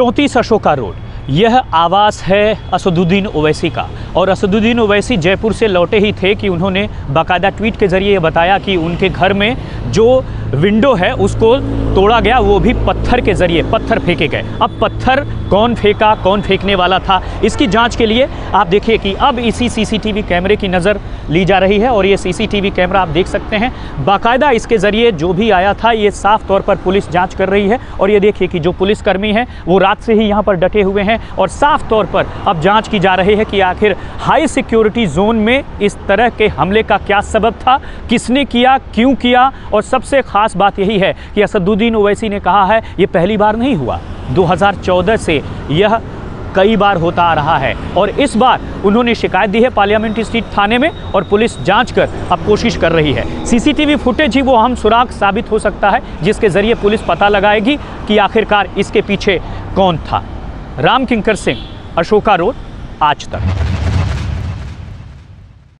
चौंतीस अशोका रोड। यह आवास है असदुद्दीन ओवैसी का। और असदुद्दीन ओवैसी जयपुर से लौटे ही थे कि उन्होंने बाकायदा ट्वीट के ज़रिए बताया कि उनके घर में जो विंडो है, उसको तोड़ा गया, वो भी पत्थर के ज़रिए, पत्थर फेंके गए। अब पत्थर कौन फेंका, कौन फेंकने वाला था, इसकी जाँच के लिए आप देखिए कि अब इसी सीसीटीवी कैमरे की नज़र ली जा रही है और ये सीसीटीवी कैमरा आप देख सकते हैं। बाकायदा इसके ज़रिए जो भी आया था, ये साफ़ तौर पर पुलिस जाँच कर रही है और ये देखिए कि जो पुलिसकर्मी हैं, वो रात से ही यहाँ पर डटे हुए हैं और साफ़ तौर पर अब जाँच की जा रही है कि आखिर हाई सिक्योरिटी जोन में इस तरह के हमले का क्या सबब था, किसने किया, क्यों किया और सबसे खास बात यही है कि असदुद्दीन ओवैसी ने कहा है, ये पहली बार नहीं हुआ। 2014 से यह कई बार होता आ रहा है। और इस बार उन्होंने शिकायत दी है पार्लियामेंट्री स्ट्रीट थाने में और पुलिस जाँच कर अब कोशिश कर रही है। सीसीटीवी फुटेज ही वो अहम सुराग साबित हो सकता है, जिसके ज़रिए पुलिस पता लगाएगी कि आखिरकार इसके पीछे कौन था। राम किंकर सिंह, अशोका रोड, आज तक।